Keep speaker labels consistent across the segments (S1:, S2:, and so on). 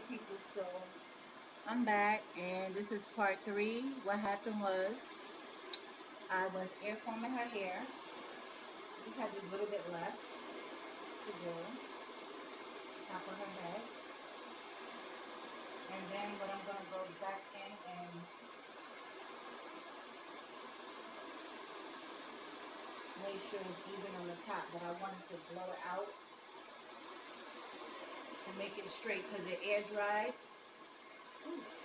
S1: Hi people, so I'm back and this is part three. What happened was I was air combing her hair. Just had a little bit left to go Top of her head. And then what I'm gonna go back in and make sure it's even on the top, but I wanted to blow it out to make it straight because it air dried. Ooh.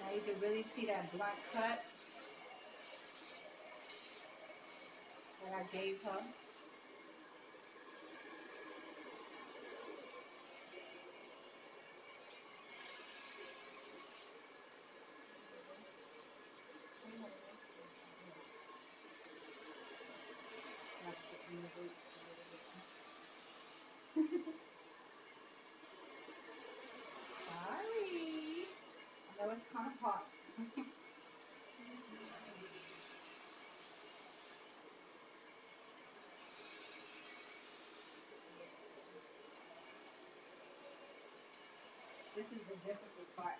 S1: Now you can really see that black cut that I gave her. Kind of hot. This is the difficult part.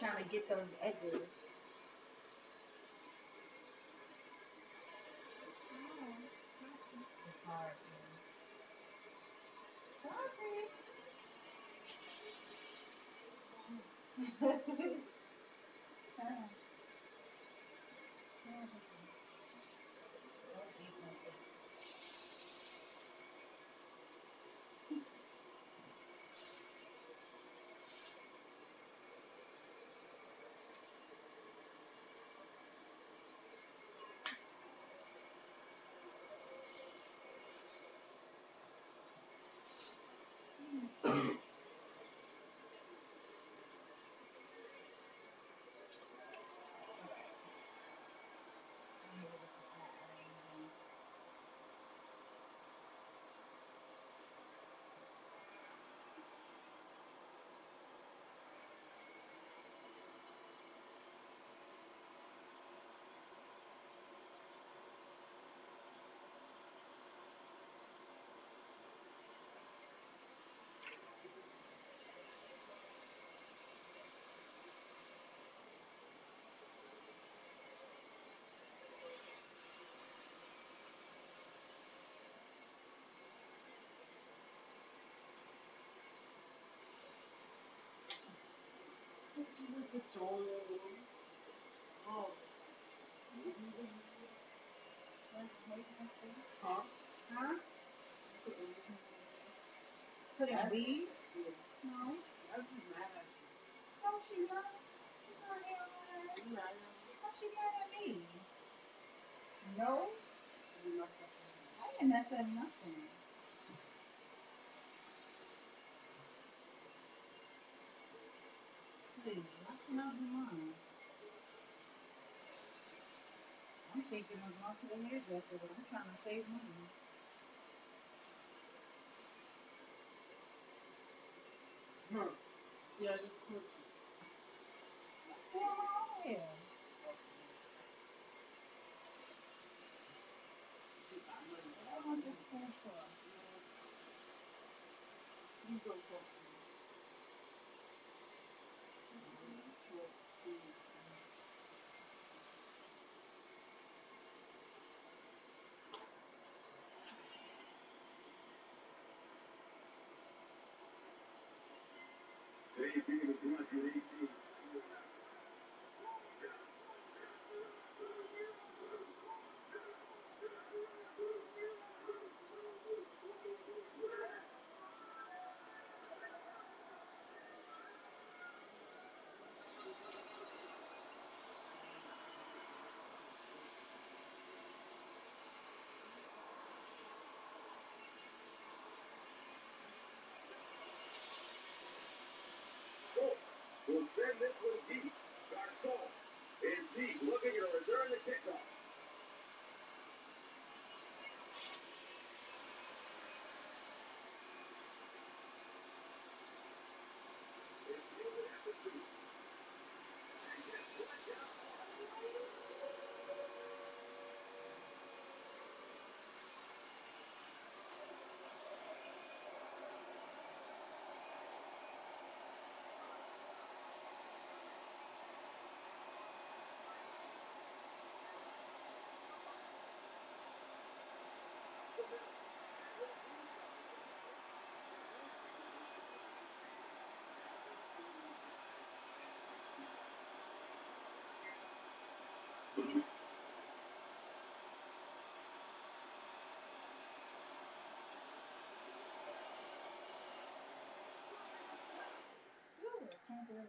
S1: Trying to get those edges. Oh. Huh? Huh? Put in weed? No. She mad at me. How she mad at me? No. I didn't mess up nothing. Be mine. I'm thinking of going to the hairdresser, but I'm trying to save money. Hmm. See, I just put you. What's going on here? I this phone for? You go talk
S2: Wheelchair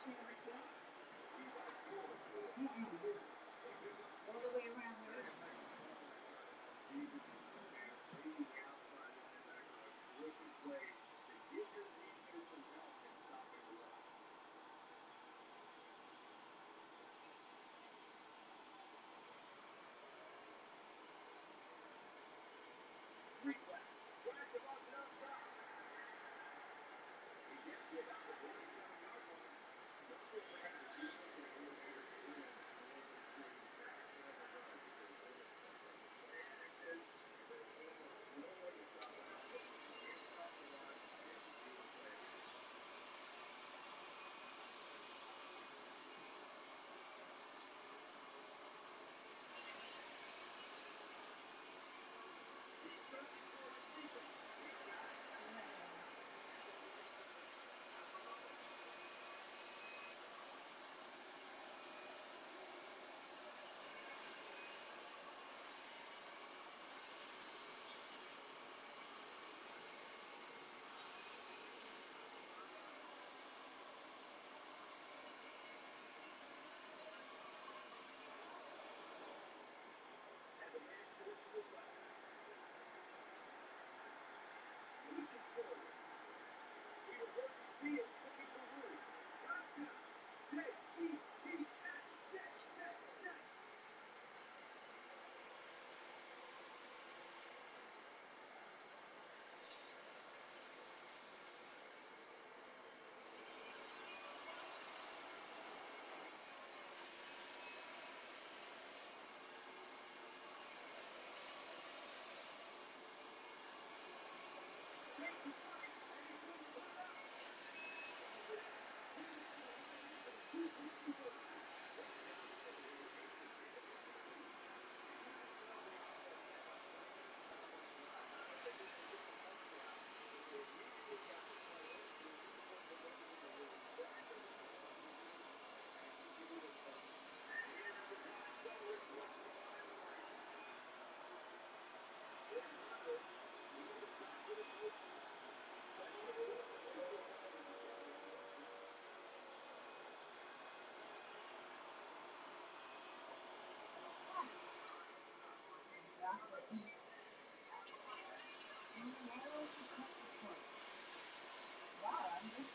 S2: before? Mm-mm. All the way around there. Wow,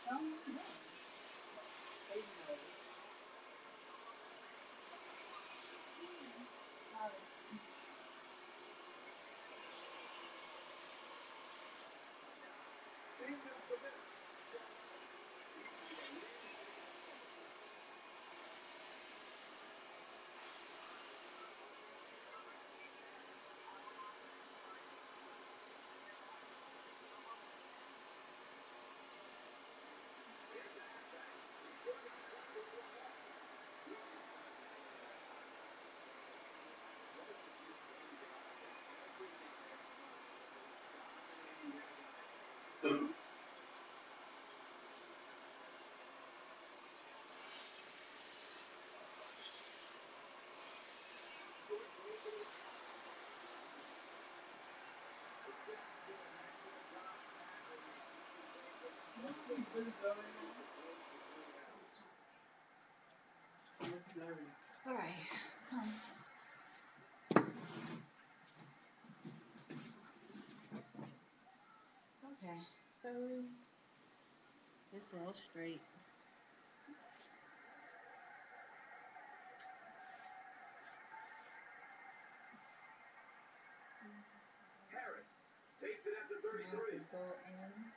S2: I'm
S1: All right, come. Okay, so it's all straight.
S2: Harris takes it at the 33.
S1: Go in.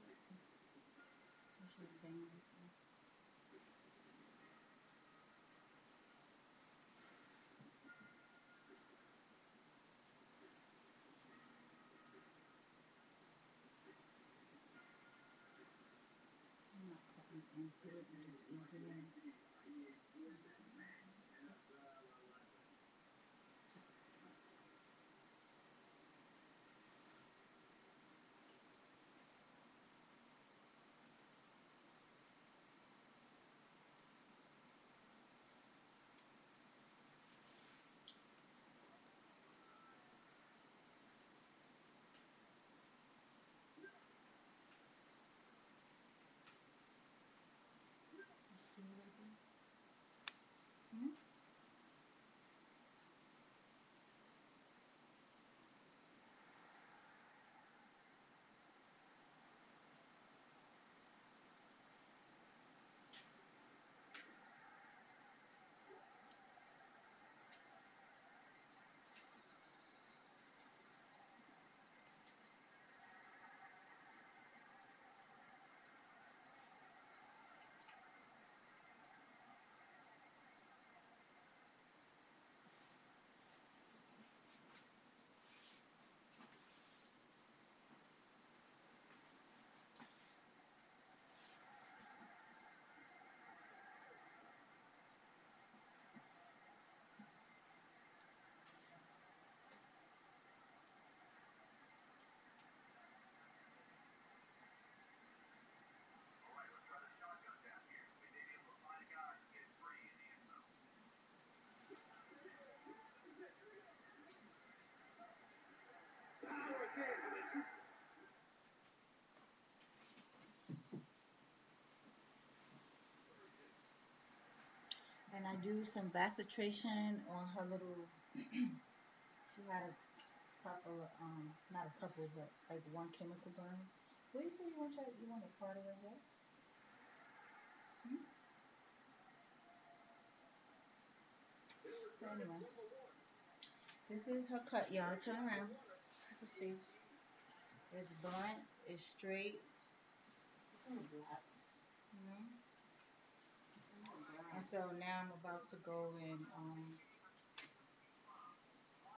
S2: out to the top of 42. The Jets got the ball into the end zone on their last possession.
S1: Fix it. I'm not cutting into it, just. Let's And I do some vasitration on her little. she had a couple, um, not a couple, but like one chemical burn. What do you say you want your, you want a part of hair? Hmm? Anyway, this is her cut, y'all. Turn around. You can see. It's blunt. It's straight. You know. And so now I'm about to go and um